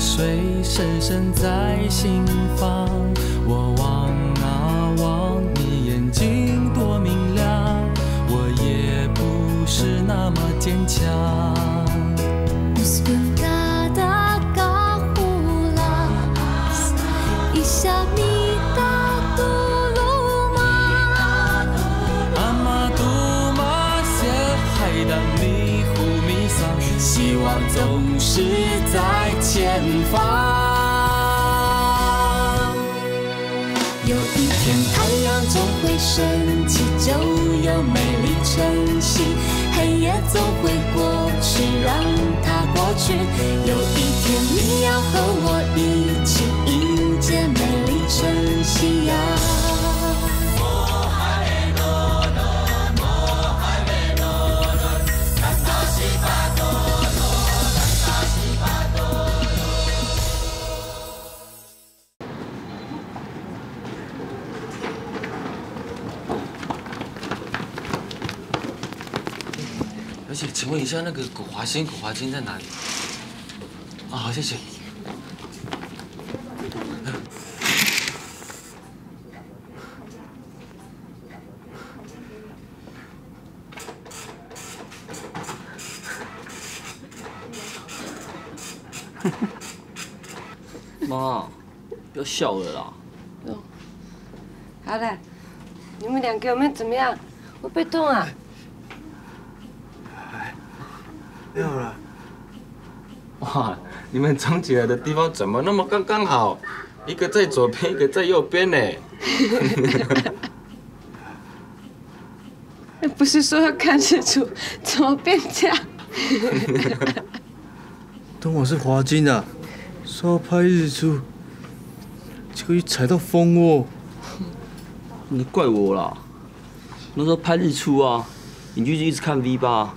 水，深深在心方。有一天太阳总会升起，就有美丽晨曦。黑夜总会过去，让它过去。有一天你要和我一起迎接美丽晨曦呀。请问一下，那个古华新、古华金在哪里？啊，好，谢谢。妈，不要笑了啦。好了，你们两个有没有怎么样？会不会痛啊？没有了。哇，你们藏起来的地方怎么那么刚刚好？一个在左边，一个在右边呢。不是说要看日出，怎么变这样？当我是华金啊，说要拍日出，结果一踩到蜂窝，你怪我啦。那时候拍日出啊，你就一直看 V 八，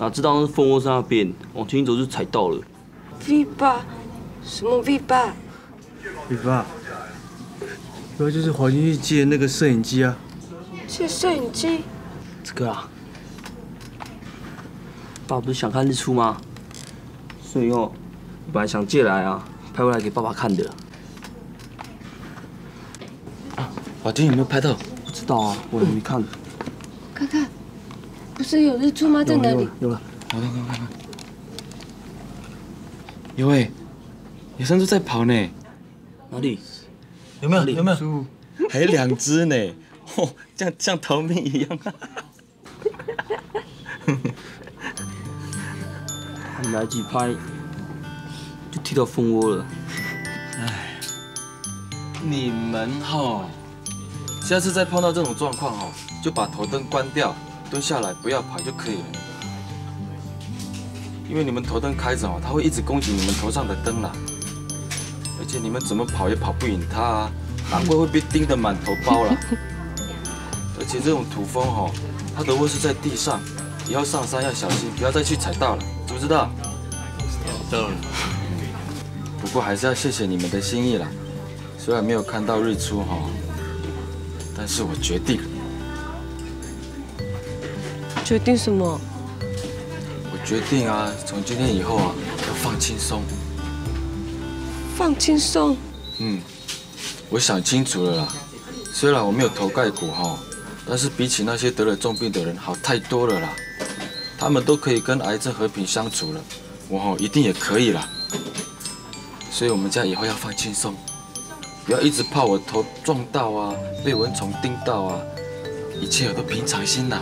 哪知道那是蜂窝在那边，往前一走就踩到了。V 八，什么 V 八？你爸，原来就是华金去借那个摄影机啊。借摄影机。这个啊，爸不是想看日出吗？所以哦，本来想借来啊，拍回来给爸爸看的。啊华金有没有拍到？不知道啊，我也没看。看看，不是有日出吗？在哪里？有了，我看看看看。有哎，野生猪在跑呢。哪里？有没有？里有没有？还有两只呢。哦，像像逃命一样。还没来得及拍，就踢到蜂窝了。你们哈，下次再碰到这种状况哦，就把头灯关掉，蹲下来不要跑就可以了。因为你们头灯开着哦，它会一直攻击你们头上的灯啦。而且你们怎么跑也跑不赢它啊，难怪会被叮得满头包了。而且这种土蜂哦，它的窝是在地上，以后上山要小心，不要再去踩到了，知不知道？知道了。不过还是要谢谢你们的心意啦。虽然没有看到日出哈，但是我决定了，决定什么？我决定啊，从今天以后啊，要放轻松。放轻松。嗯，我想清楚了啦。虽然我没有头盖骨哈，但是比起那些得了重病的人好太多了啦。他们都可以跟癌症和平相处了，我哈一定也可以啦。所以我们家以后要放轻松，不要一直怕我头撞到啊，被蚊虫叮到啊，一切都平常心啦。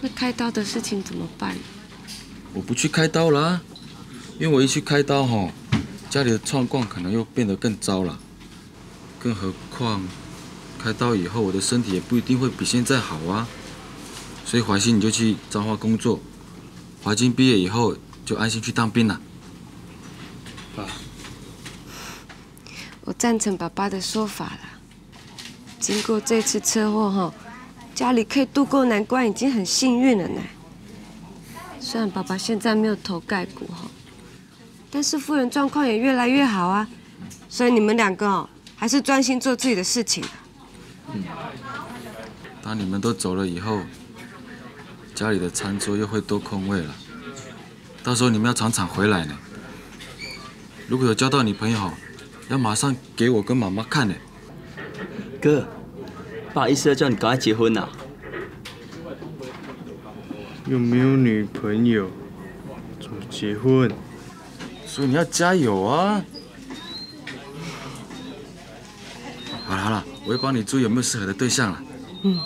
那开刀的事情怎么办？我不去开刀啦，因为我一去开刀吼，家里的状况可能又变得更糟了。更何况，开刀以后我的身体也不一定会比现在好啊。所以华欣你就去彰化工作，华金毕业以后就安心去当兵了。爸，我赞成爸爸的说法啦。经过这次车祸哈，家里可以度过难关，已经很幸运了呢。虽然爸爸现在没有头盖骨哈，但是夫人状况也越来越好啊。所以你们两个哦，还是专心做自己的事情。嗯当你们都走了以后，家里的餐桌又会多空位了。到时候你们要常常回来呢。如果有交到女朋友，要马上给我跟妈妈看呢。哥，爸意思要叫你赶快结婚呐、又没有女朋友，怎么结婚？所以你要加油啊！好了好了，我会帮你注意有没有适合的对象了。经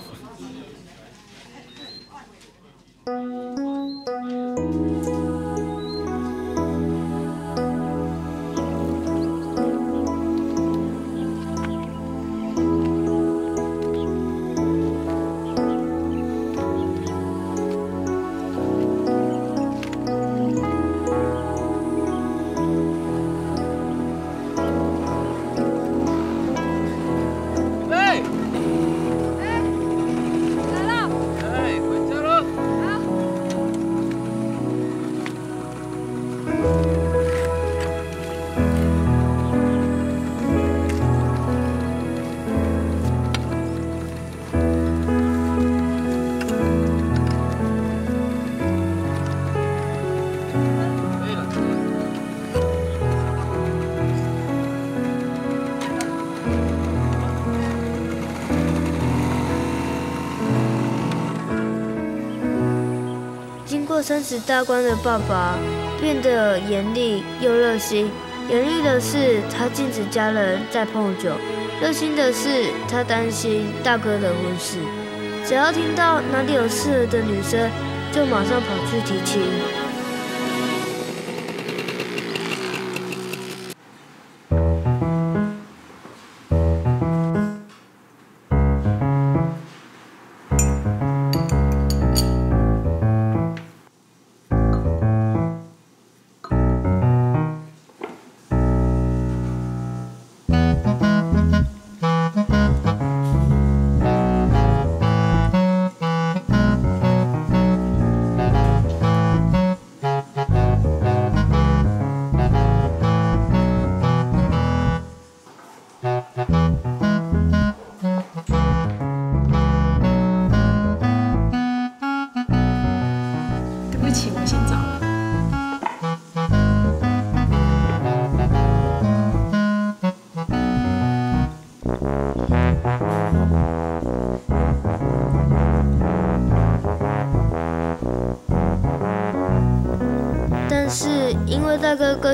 生死大官的爸爸变得严厉又热心。严厉的是他禁止家人再碰酒，热心的是他担心大哥的婚事。只要听到哪里有适合的女生，就马上跑去提亲。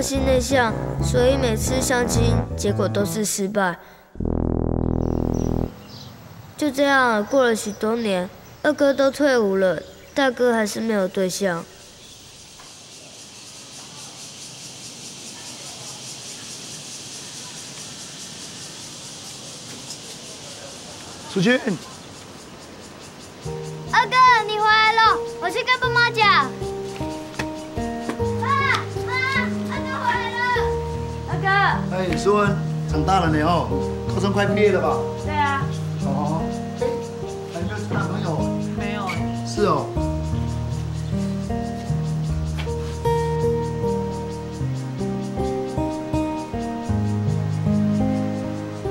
个性内向，所以每次相亲结果都是失败。就这样过了许多年，二哥都退伍了，大哥还是没有对象。淑君，二哥，你回来了，我去跟爸妈讲。哎，淑恩，长大了呢哦，高中快毕业了吧？对啊，哦，哎，还没有男朋友？没有哎。是哦。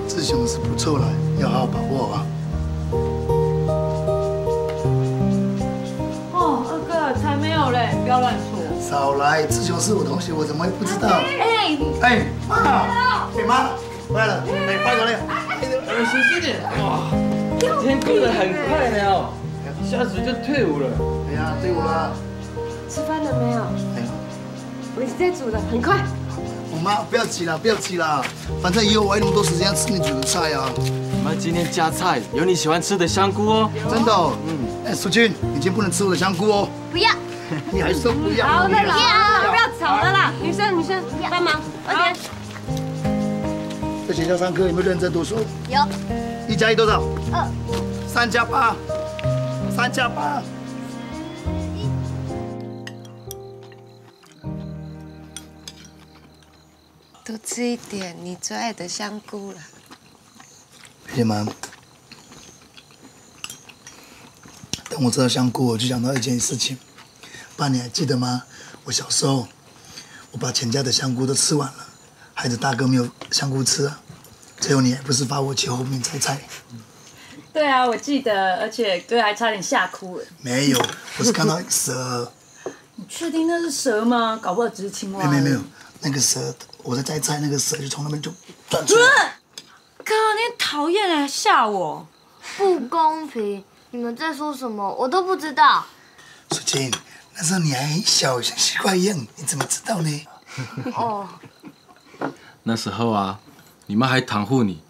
志雄是不错了，要好好把握啊。哦，二哥才没有嘞，不要乱说。少来，志雄是我同学，我怎么会不知道？哎，哎，妈，哎妈，回来了，哎，快过来。哎，小心点，哇，今天过得很快呢哦，一下子就退伍了。哎呀，退伍了。吃饭了没有？哎，我已经在煮了，很快。我妈不要急了，不要急了，反正以后我还有那么多时间吃你煮的菜啊。我们今天加菜，有你喜欢吃的香菇哦。真的、哦？嗯。哎，淑君，你今天不能吃我的香菇哦。不要。你还说不要？好的啦，要不要吵了啦，女生女生帮忙，快点。在学校上课有没有认真读书？有。一加一多少？二。三加八。三加八。多吃一点你最爱的香菇啦。佩妈，等我吃到香菇，我就想到一件事情。爸，你还记得吗？我小时候，我把全家的香菇都吃完了，害得大哥没有香菇吃啊。最后你还不是罚我去后面摘菜？对啊，我记得，而且哥还差点吓哭了。没有，我是看到蛇。你确定那是蛇吗？搞不好只是青蛙。没有没有，那个蛇，我在摘菜，那个蛇就从那边就钻出来。哥，你讨厌哎，吓我！不公平！你们在说什么？我都不知道。苏晴，那时候你还很小，像西瓜一样，你怎么知道呢？哦，那时候啊，你妈还袒护你，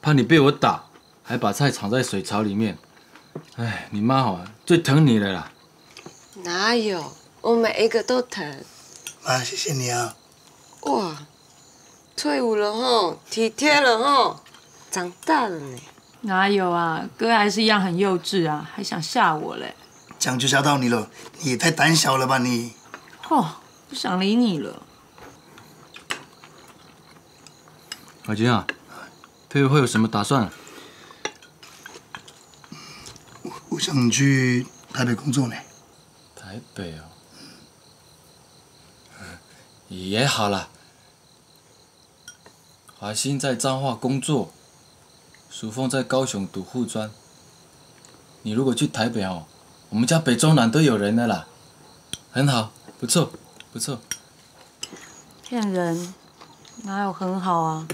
怕你被我打，还把菜藏在水槽里面。哎，你妈哦，最疼你了啦。哪有？我每一个都疼。妈，谢谢你啊。哇，退伍了吼，体贴了吼，长大了呢。哪有啊？哥还是一样很幼稚啊，还想吓我嘞。这样就吓到你了，你也太胆小了吧你！哦，不想理你了。阿金啊，退伍后有什么打算？我想去台北工作呢。台北哦，也好了。华兴在彰化工作，淑凤在高雄读护专。你如果去台北哦，我们家北中南都有人的啦，很好，不错，不错。骗人，哪有很好啊？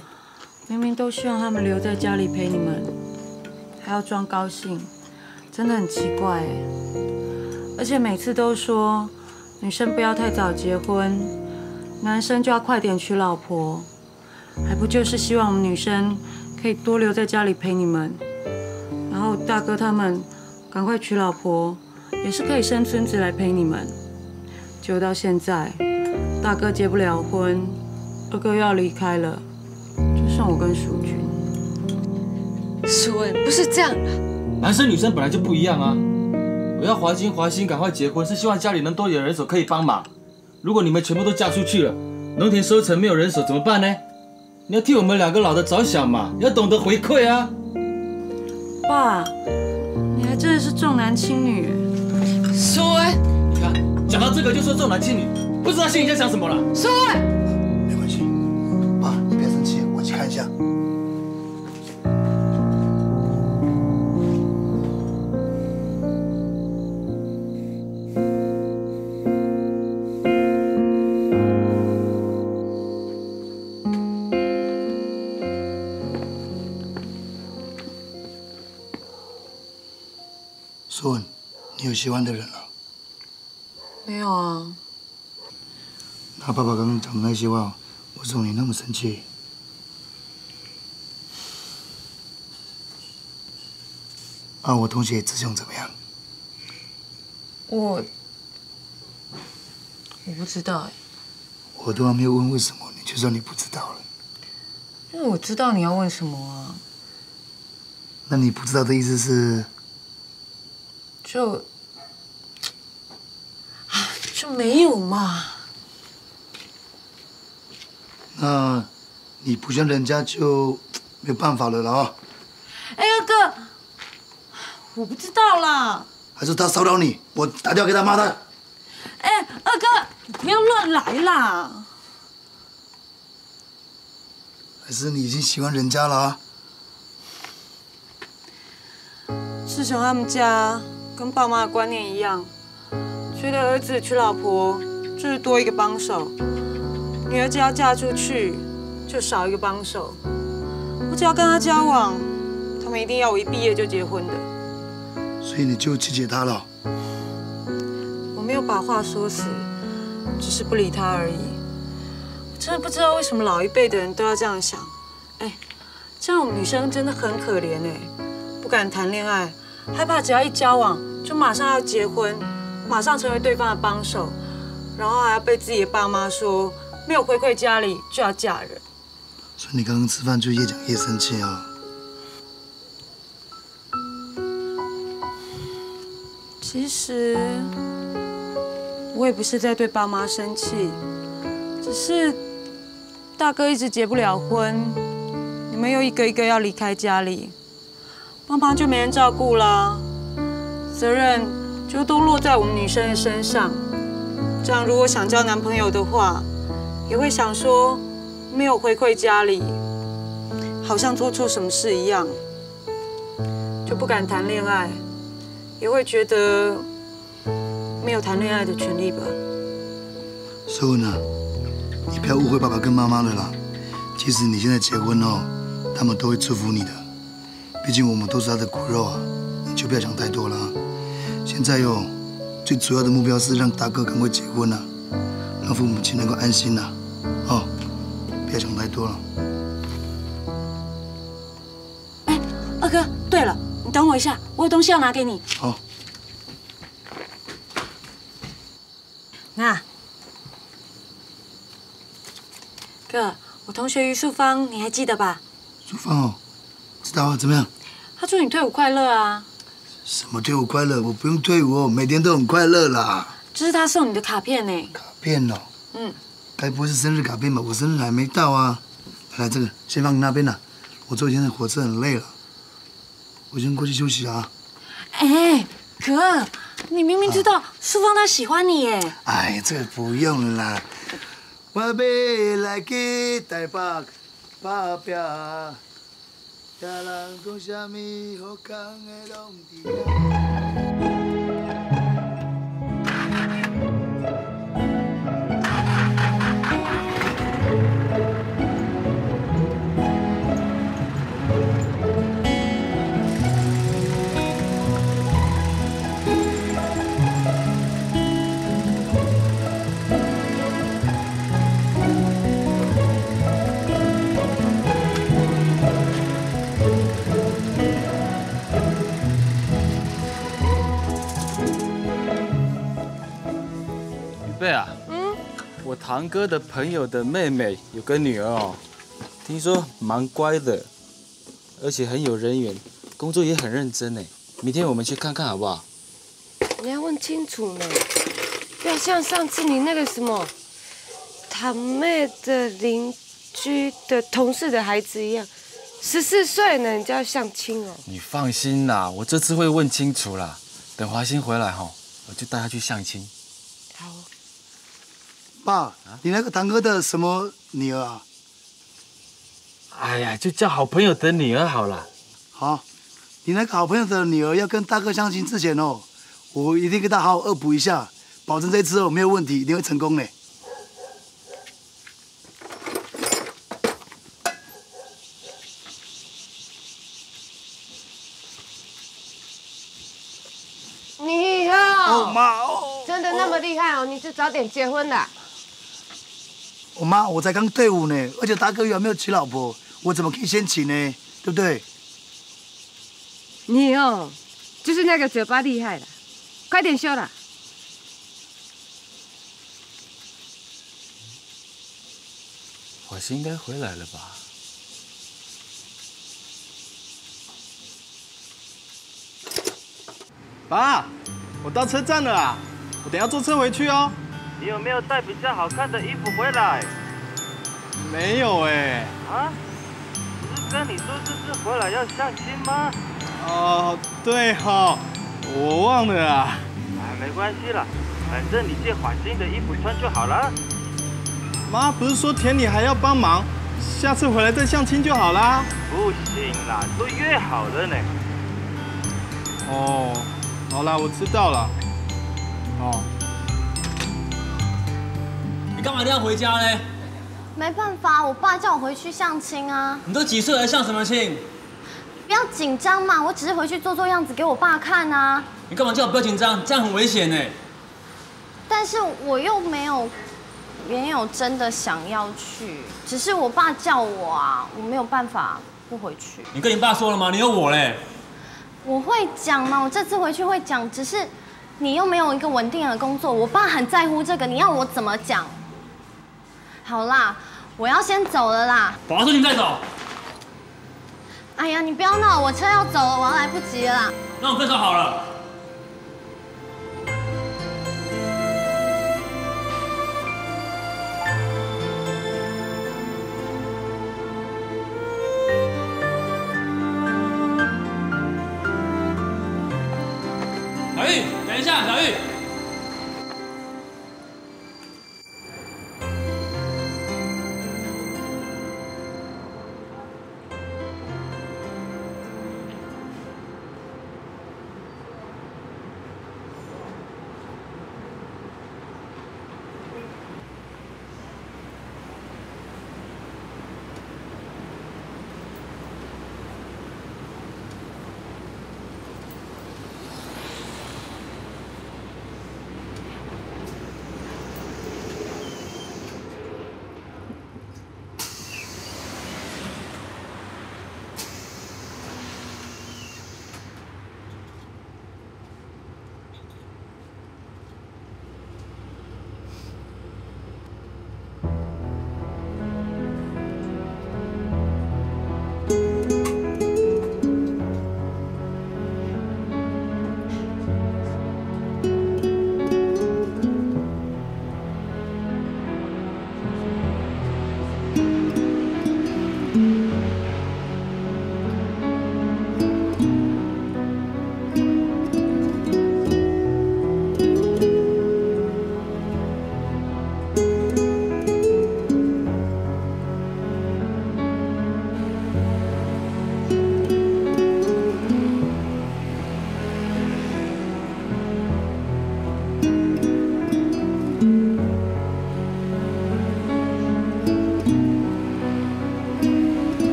明明都希望他们留在家里陪你们，还要装高兴，真的很奇怪。而且每次都说女生不要太早结婚，男生就要快点娶老婆，还不就是希望我们女生可以多留在家里陪你们，然后大哥他们赶快娶老婆，也是可以生孙子来陪你们。结果到现在，大哥结不了婚，二哥又要离开了，就剩我跟淑君。淑文不是这样的，男生女生本来就不一样啊。我要华金华兴赶快结婚，是希望家里能多点人手可以帮忙。如果你们全部都嫁出去了，农田收成没有人手怎么办呢？你要替我们两个老的着想嘛，要懂得回馈啊。爸，你还真的是重男轻女。苏薇，你看，讲到这个就说重男轻女，不知道心里在想什么了。淑恩，苏文，你有喜欢的人了？没有啊。那爸爸刚刚讲的那些话，为什么你那么生气？啊，我同学志雄怎么样？我我不知道哎，我都还没有问为什么，你就说你不知道了。因为我知道你要问什么啊。那你不知道的意思是？就啊，就没有嘛。那你不像人家就没有办法了了啊？哎，二哥，我不知道啦。还是他骚扰你？我打电话给他骂他。哎，二哥，你不要乱来啦。还是你已经喜欢人家了啊？志雄他们家跟爸妈的观念一样，觉得儿子娶老婆就是多一个帮手，女儿只要嫁出去就少一个帮手。我只要跟他交往，他们一定要我一毕业就结婚的。所以你就拒绝他了？我没有把话说死，只是不理他而已。我真的不知道为什么老一辈的人都要这样想。哎，这样我们女生真的很可怜哎，不敢谈恋爱，害怕只要一交往就马上要结婚，马上成为对方的帮手，然后还要被自己的爸妈说没有回馈家里就要嫁人。所以你刚刚吃饭就越讲越生气啊？其实我也不是在对爸妈生气，只是大哥一直结不了婚，你们又一个一个要离开家里，帮帮就没人照顾啦，责任就都落在我们女生的身上。这样如果想交男朋友的话，也会想说没有回馈家里，好像做错什么事一样，就不敢谈恋爱，也会觉得没有谈恋爱的权利吧。所文啊，你不要误会爸爸跟妈妈了啦。即使你现在结婚哦，他们都会祝福你的。毕竟我们都是他的骨肉啊，你就不要想太多了啊。现在哟，最主要的目标是让大哥赶快结婚啊，让父母亲能够安心呐。哦，不要想太多了。二哥，对了，你等我一下，我有东西要拿给你。好。那，哥，我同学于淑芳，你还记得吧？淑芳哦，知道啊，怎么样？他祝你退伍快乐啊！什么退伍快乐？我不用退伍哦，每天都很快乐啦。这是他送你的卡片呢。卡片哦。嗯。该不会是生日卡片吧？我生日还没到啊。来，这个先放你那边了。我坐今天的火车很累了，我先过去休息啊。哎，哥，你明明知道淑芳她喜欢你耶。哎，这个不用啦。我要来去台北打拼，听人讲什么好康的拢伫遐。贝啊，嗯，我堂哥的朋友的妹妹有个女儿哦，听说蛮乖的，而且很有人缘，工作也很认真呢。明天我们去看看好不好？你要问清楚呢，不要像上次你那个什么堂妹的邻居的同事的孩子一样，十四岁呢，你就要相亲哦。你放心啦，我这次会问清楚啦。等华兴回来哈，我就带他去相亲。好。爸，你那个堂哥的什么女儿啊？哎呀，就叫好朋友的女儿好了。好，你那个好朋友的女儿要跟大哥相亲之前哦，我一定跟他好好恶补一下，保证这次哦没有问题，一定会成功的。你哦，哦，妈哦，真的那么厉害哦？你是早点结婚的？我妈，我才刚退伍呢，而且大哥又还没有娶老婆，我怎么可以先娶呢？对不对？你哦，就是那个嘴巴厉害的，快点修了。我是应该回来了吧？爸，我到车站了啊，我等下坐车回去哦。你有没有带比较好看的衣服回来？没有哎。啊？不是跟你说这次回来要相亲吗？哦，对哈，我忘了啊。哎，没关系啦，反正你借华兴的衣服穿就好了。妈不是说田里还要帮忙，下次回来再相亲就好啦。不行啦，都约好了呢。哦，好啦，我知道了。哦。你干嘛一定要回家呢？没办法，我爸叫我回去相亲啊。你都几岁了，相什么亲？不要紧张嘛，我只是回去做做样子给我爸看啊。你干嘛叫我不要紧张？这样很危险呢。但是我又没有，没有真的想要去，只是我爸叫我啊，我没有办法不回去。你跟你爸说了吗？你有我嘞。我会讲嘛，我这次回去会讲，只是你又没有一个稳定的工作，我爸很在乎这个，你要我怎么讲？好啦，我要先走了啦。保安说你再走。哎呀，你不要闹，我车要走了，我要来不及了啦。那我们分手好了。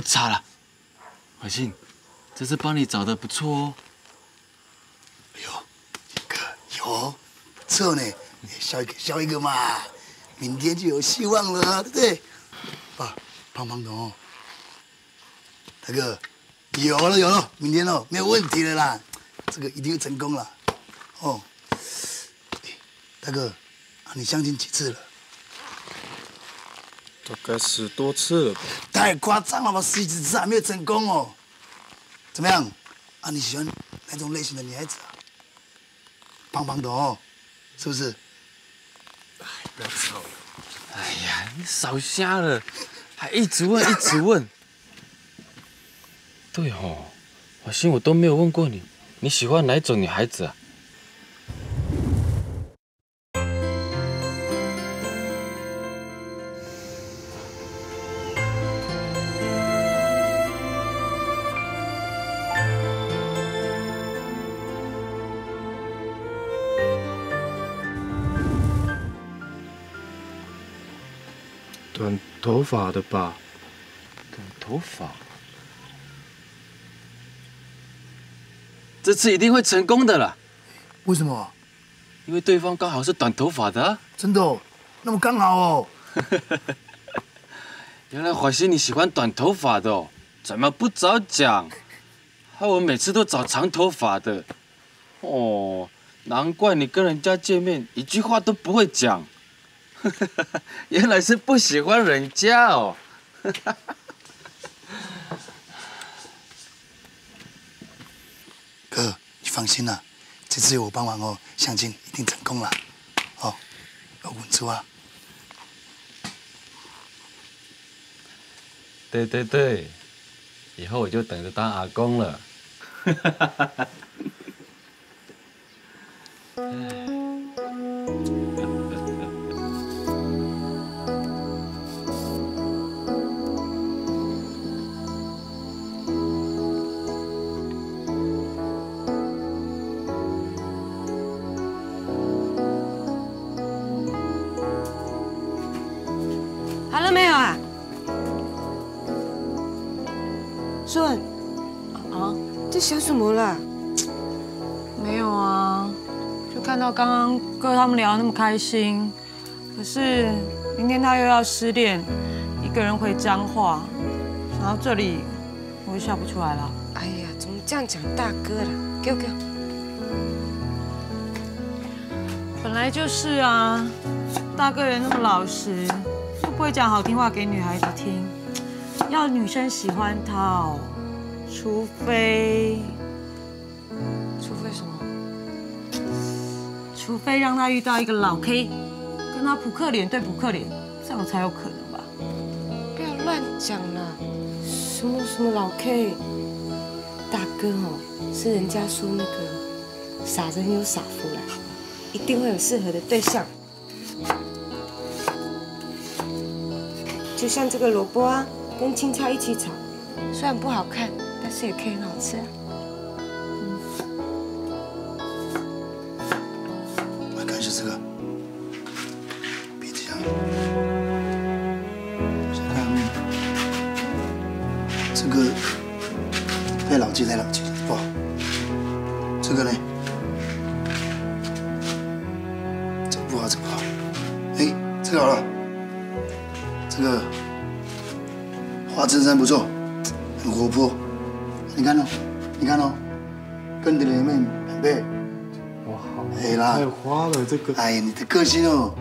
要吵了，怀信，这次帮你找的不错哦。有，不错呢，笑一个笑一个嘛，明天就有希望了，对不对？爸，胖胖的哦，大哥，有了有了，明天哦没有问题了啦，这个一定成功了。哦，大哥，你相亲几次了？大概十多次了吧。太夸张了吧，十几次还没有成功哦。怎么样？啊，你喜欢哪种类型的女孩子啊？胖胖的哦，是不是？不要吵了。哎呀，你少瞎了，还一直问一直问。对哦，怀信我都没有问过你，你喜欢哪一种女孩子啊？短头发的吧？短头发，这次一定会成功的啦！为什么？因为对方刚好是短头发的、啊。真的、哦？那么刚好哦。原来怀欣你喜欢短头发的哦，怎么不早讲？害我每次都找长头发的。哦，难怪你跟人家见面一句话都不会讲。原来是不喜欢人家哦。哥，你放心啦，这次有我帮忙哦，相亲一定成功了。哦，要稳住啊！对对对，以后我就等着当阿公了。在想什么啦？没有啊，就看到刚刚哥他们聊得那么开心，可是明天他又要失恋，一个人回彰化，想到这里我就笑不出来了。哎呀，怎么这样讲大哥了？给我给我。本来就是啊，大哥人那么老实，又不会讲好听话给女孩子听，要女生喜欢他哦，除非，除非什么？除非让他遇到一个老 K，跟他扑克脸对扑克脸，这样才有可能吧？不要乱讲啦，什么什么老 K，大哥哦，是人家说那个傻人有傻福啦，一定会有适合的对象。就像这个萝卜啊，跟青菜一起炒，虽然不好看，但是也可以很好吃啊。来看一下这个鼻子啊，先看这个太老气太老气了，不好。这个呢，这个不好，这个不好。哎，这个好了，这个花衬衫不错，很活泼。你看哦，你看哦，跟你的里面很配。哇，好，哎啦，太花了这个。哎呀，你的个性哦，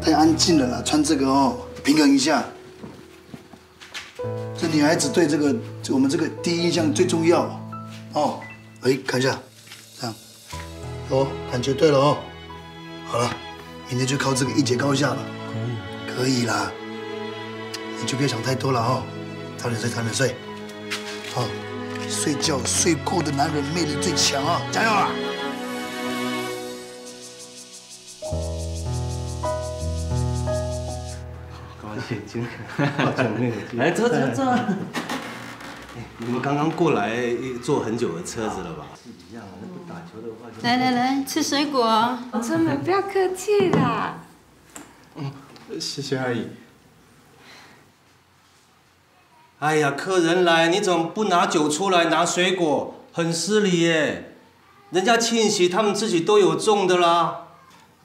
太安静了啦，穿这个哦，平衡一下。这女孩子对这个我们这个第一印象最重要哦。哎，看一下，这样，哦，感觉对了哦。好了，明天就靠这个一决高下了。可以，可以啦。你就别想太多了哦，早点睡，早点睡。哦，睡觉睡够的男人魅力最强啊，加油啊！高兴，今天好久没有。来，坐坐坐。你们刚刚过来坐很久的车子了吧？是一样啊，那不打球的话就。来来来，吃水果。真的不要客气啦。嗯，谢谢阿姨。哎呀，客人来，你怎么不拿酒出来拿水果？很失礼耶！人家庆喜他们自己都有种的啦。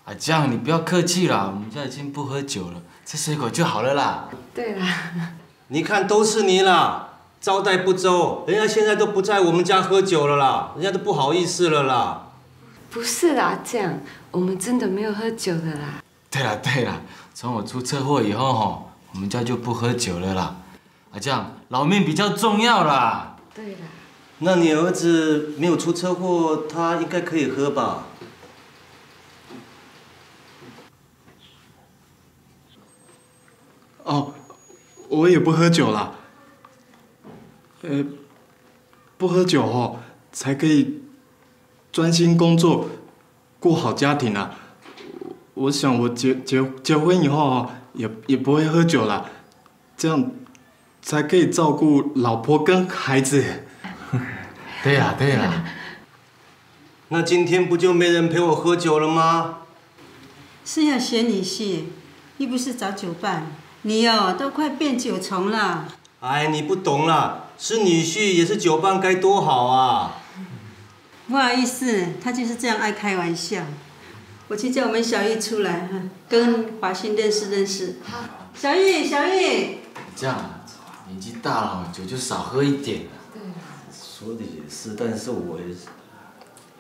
啊，这样你不要客气啦，我们家已经不喝酒了，吃水果就好了啦。对啦，你看都是你啦，招待不周，人家现在都不在我们家喝酒了啦，人家都不好意思了啦。不是啦，这样我们真的没有喝酒的啦。对啦对啦，从我出车祸以后吼，我们家就不喝酒了啦。啊，这样老命比较重要啦。对啦。那你儿子没有出车祸，他应该可以喝吧？哦，我也不喝酒啦。呃，不喝酒哦，才可以专心工作，过好家庭啊。我想我结结结婚以后哦，也也不会喝酒了，这样才可以照顾老婆跟孩子。对呀对呀。那今天不就没人陪我喝酒了吗？是要学你戏，又不是找酒伴。你哦，都快变酒虫了。哎，你不懂啦，是女婿也是酒伴，该多好啊！不好意思，他就是这样爱开玩笑。我去叫我们小玉出来哈，跟华兴认识认识。好，小玉，小玉。这样，年纪大了，酒就少喝一点。对。说的也是，但是我也是，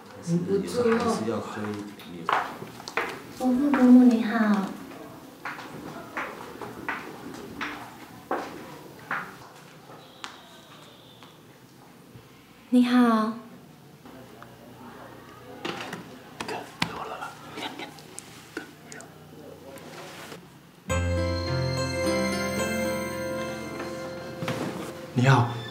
还是有时候还是要喝一点。伯父伯母你好。你好。你好。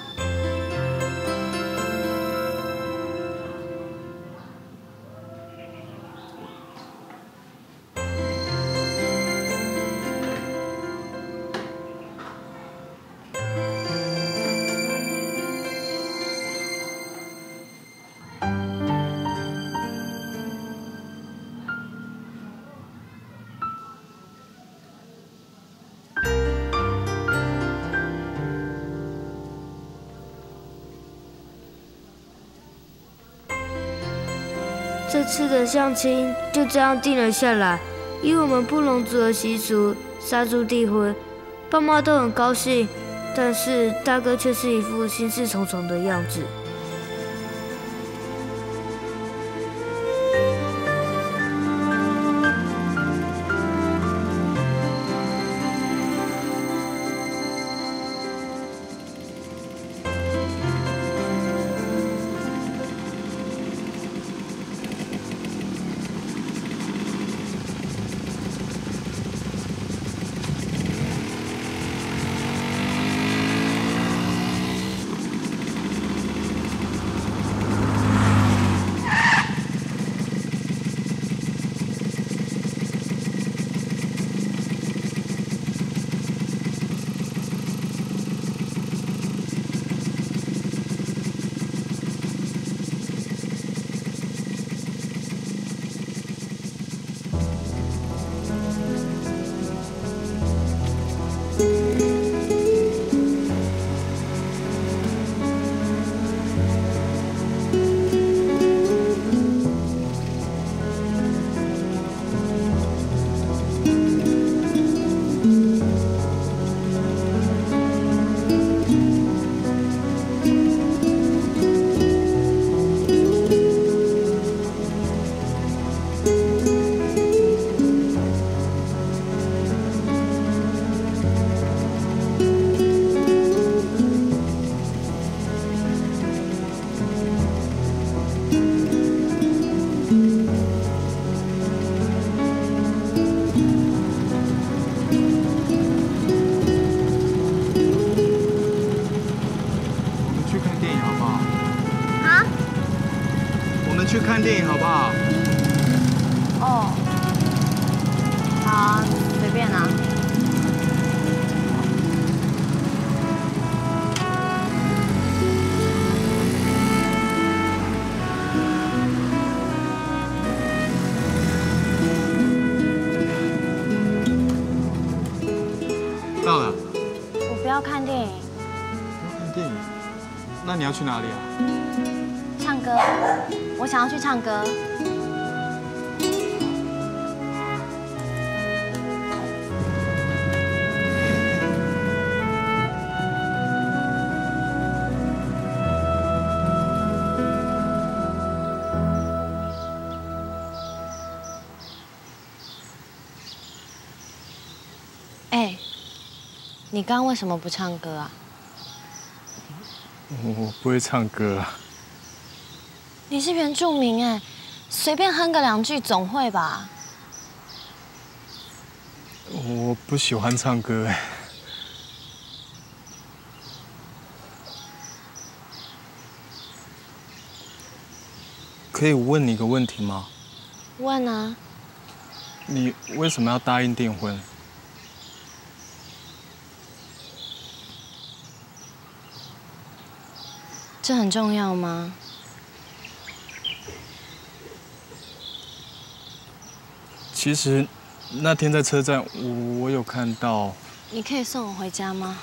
这次的相亲就这样定了下来。以我们布隆族的习俗，杀猪订婚，爸妈都很高兴，但是大哥却是一副心事重重的样子。到了，我不要看电影，不要看电影。那你要去哪里啊？唱歌，我想要去唱歌。你刚刚为什么不唱歌啊？我我不会唱歌啊。你是原住民哎，随便哼个两句总会吧？我不喜欢唱歌哎。可以问你个问题吗？问啊，你为什么要答应订婚？这很重要吗？其实那天在车站，我我有看到。你可以送我回家吗？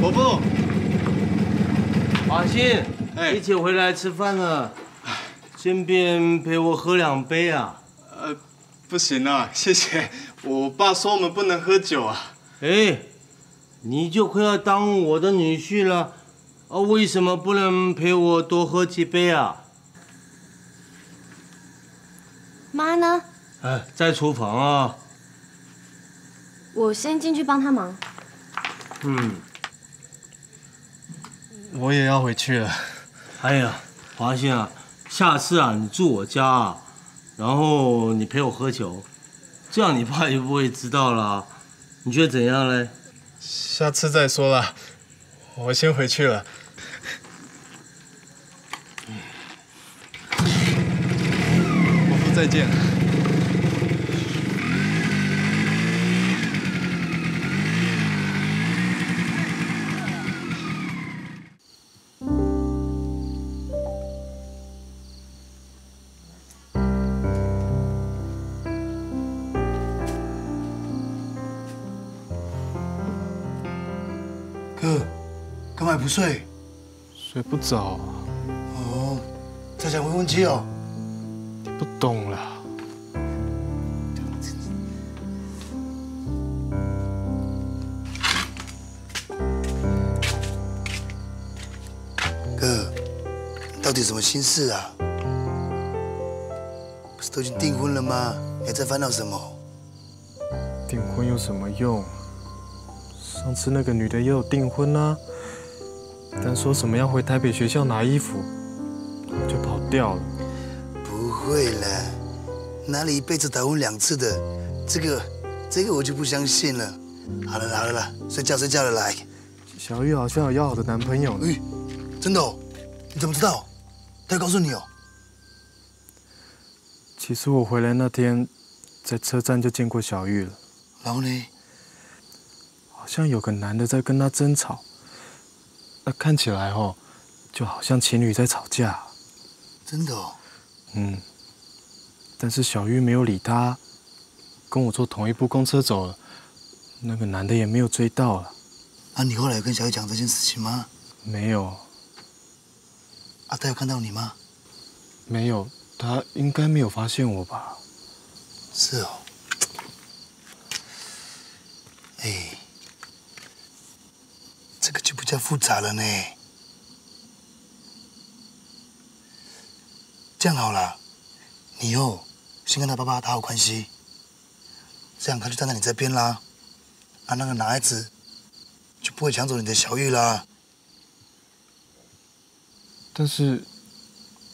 伯父，华信，一起回来吃饭了，顺便陪我喝两杯啊。呃，不行啊，谢谢。我爸说我们不能喝酒啊。哎，你就快要当我的女婿了，啊，为什么不能陪我多喝几杯啊？妈呢？哎，在厨房啊。我先进去帮他忙。嗯。我也要回去了。哎呀，华信啊，下次啊，你住我家啊，然后你陪我喝酒，这样你爸就不会知道了。你觉得怎样嘞？下次再说了，我先回去了。伯父再见。不睡？睡不着，哦，在讲未婚妻哦。你不懂啦。哥，你到底什么心事啊？不是都已经订婚了吗？你还在烦恼什么？订婚有什么用？上次那个女的也有订婚啊，但说什么要回台北学校拿衣服，就跑掉了。不会啦，哪里一辈子逃婚两次的？这个，这个我就不相信了。好了，好了啦，睡觉睡觉了，来。小玉好像有要好的男朋友呢。哎，真的哦？你怎么知道？他告诉你哦？其实我回来那天，在车站就见过小玉了。然后呢？好像有个男的在跟她争吵，那看起来哦，就好像情侣在吵架。真的哦？嗯。但是小玉没有理他，跟我坐同一部公车走了。那个男的也没有追到了。啊，你后来有跟小玉讲这件事情吗？没有。啊，他有看到你吗？没有，他应该没有发现我吧？是哦。哎，这个就比较复杂了呢。这样好了，你哦，先跟他爸爸打好关系，这样他就站在你这边啦。啊，那个男孩子就不会抢走你的小玉啦。但是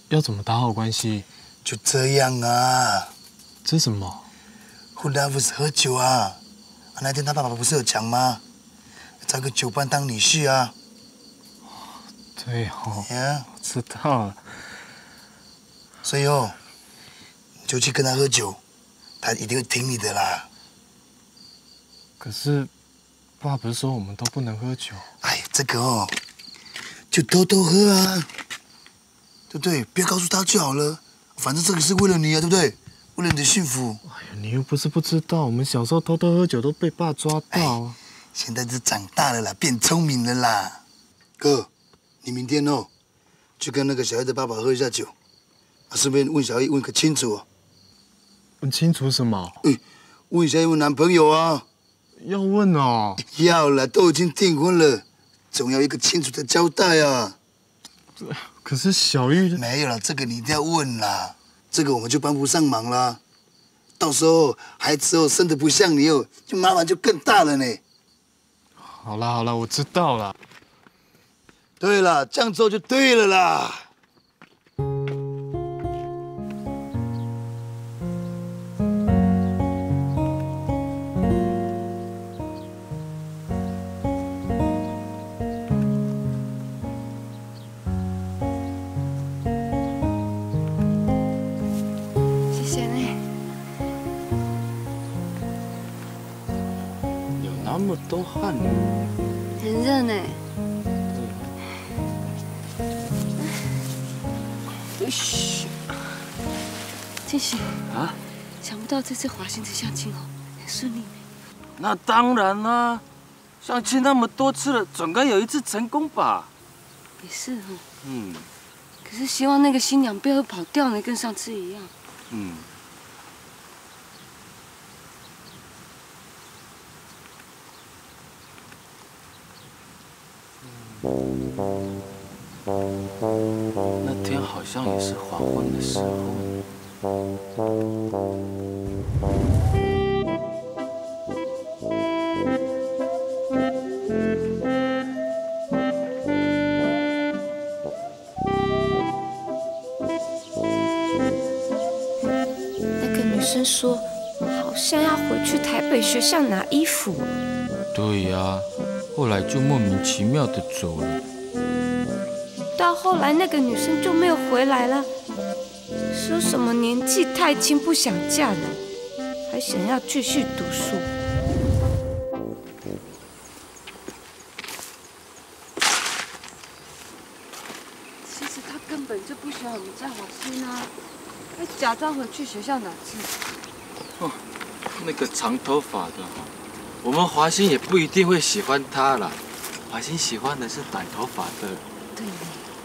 要怎么打好关系？就这样啊。这什么？Who loves 喝酒啊？那天他爸爸不是有讲吗？找个酒伴当女婿啊。对哦。呀，我知道了。所以哦，你就去跟他喝酒，他一定会听你的啦。可是，爸不是说我们都不能喝酒？哎，这个哦，就偷偷喝啊，对不对？不要告诉他就好了。反正这个是为了你啊，对不对？为了你的幸福。哎呀，你又不是不知道，我们小时候偷偷喝酒都被爸抓到。现在是长大了啦，变聪明了啦。哥，你明天哦，去跟那个小孩的爸爸喝一下酒，顺便问小玉问个清楚哦。问清楚什么？嗯，问小玉有男朋友啊。要问哦。要了，都已经订婚了，总要一个清楚的交代啊。可是小玉没有了，这个你一定要问啦。这个我们就帮不上忙啦。到时候孩子哦生的不像你哦，就麻烦就更大了呢。好了好了，我知道了。对了，这样做就对了啦。那么多汗了。很热呢。嘘，庆喜啊，想不到这次华兴的相亲哦，很顺利呢。那当然啦，相亲那么多次了，总该有一次成功吧？也是哦。嗯可是希望那个新娘不要跑掉呢，跟上次一样。嗯。那天好像也是黄昏的时候。那个女生说，好像要回去台北学校拿衣服。对呀、后来就莫名其妙的走了。到后来那个女生就没有回来了，说什么年纪太轻不想嫁人，还想要继续读书。其实她根本就不喜欢我们家华兴啊，还假装回去学校拿字。哦，那个长头发的，我们华兴也不一定会喜欢他了。华欣喜欢的是短头发的，对，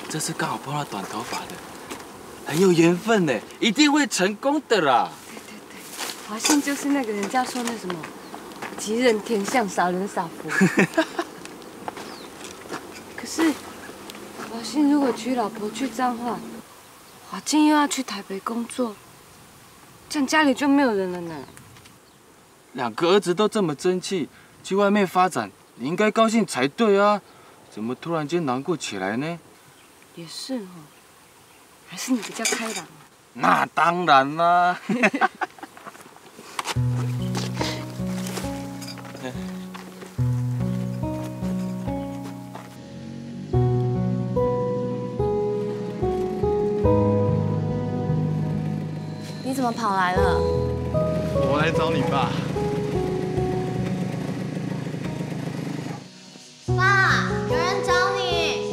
这次刚好碰到短头发的，很有缘分呢，一定会成功的啦。华信就是那个人家说那什么吉人天相，傻人傻福。可是华信如果娶老婆去彰化，华静又要去台北工作，这样家里就没有人了呢。两个儿子都这么争气，去外面发展，你应该高兴才对啊，怎么突然间难过起来呢？也是哦，还是你比较开朗。那当然啦。你怎么跑来了？我来找你爸。有人找你。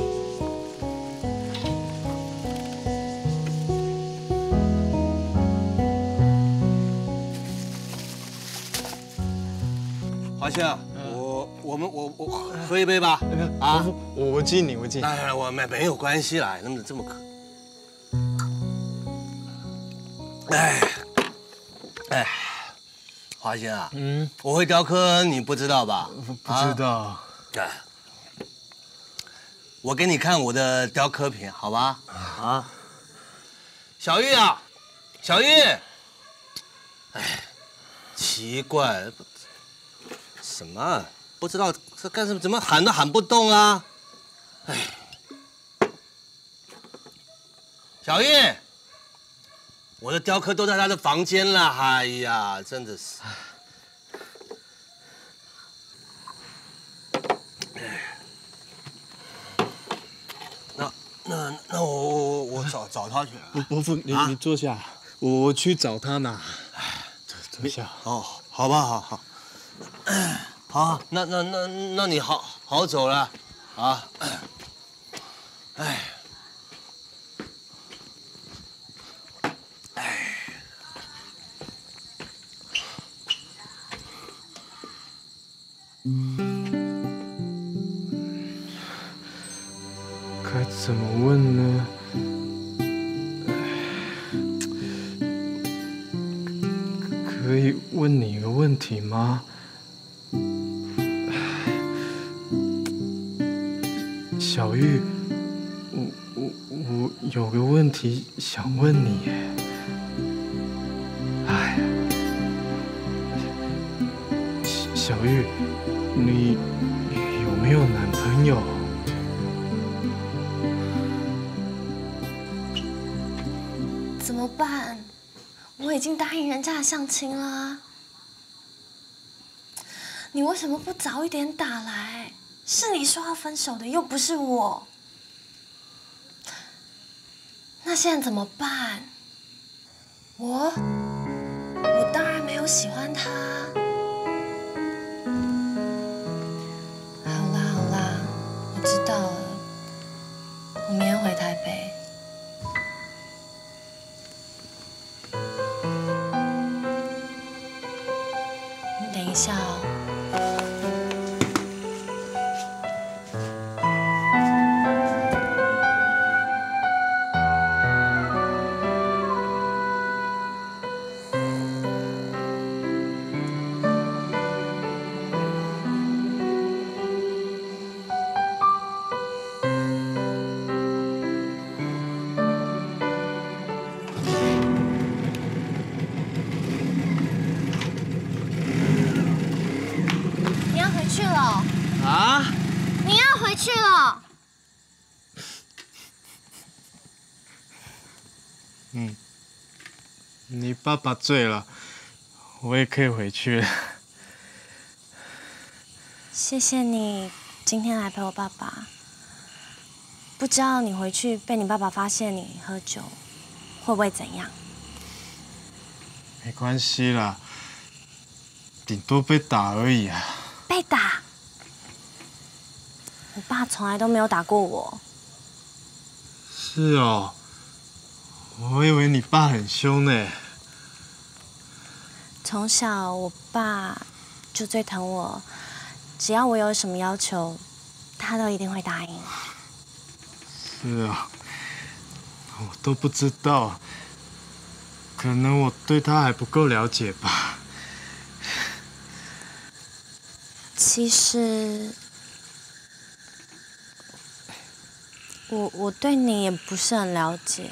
华兴啊，我我们我我喝一杯吧。啊，我我敬你，我敬你。当然我没没有关系啦，能不能这么渴？哎，哎，华兴啊，嗯，我会雕刻，你不知道吧？不知道。哎，我给你看我的雕刻品，好吧？啊，小玉啊，小玉，哎，奇怪，什么？不知道这干什么？怎么喊都喊不动啊？哎，小玉。我的雕刻都在他的房间了，哎呀，真的是。那那那我我我找找他去。伯伯父，你你坐下，我我去找他呢。坐坐下。哦，好吧，好好。好，那那那那你好好走了，啊。哎。该怎么问呢？可以问你一个问题吗？小玉，我我我有个问题想问你。哎，小玉，你有没有男朋友？已经答应人家的相亲了。你为什么不早一点打来？是你说要分手的，又不是我。那现在怎么办？我，我当然没有喜欢他。啊？你要回去了？嗯，你爸爸醉了，我也可以回去了。谢谢你今天来陪我爸爸。不知道你回去被你爸爸发现你喝酒，会不会怎样？没关系啦，顶多被打而已啊。被打？我爸从来都没有打过我。是哦，我以为你爸很凶呢。从小我爸就最疼我，只要我有什么要求，他都一定会答应。是啊，我都不知道，可能我对他还不够了解吧。其实，我我对你也不是很了解。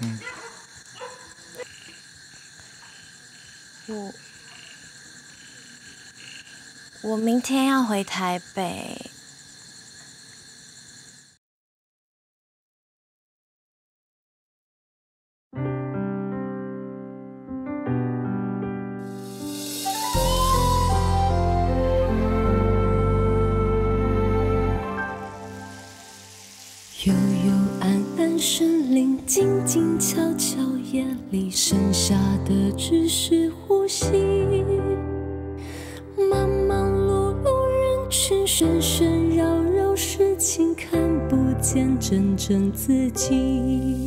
嗯，我我明天要回台北。幽幽暗暗森林，静静悄悄夜里，剩下的只是呼吸。忙忙碌碌人群，喧喧扰扰事情，看不见真正自己。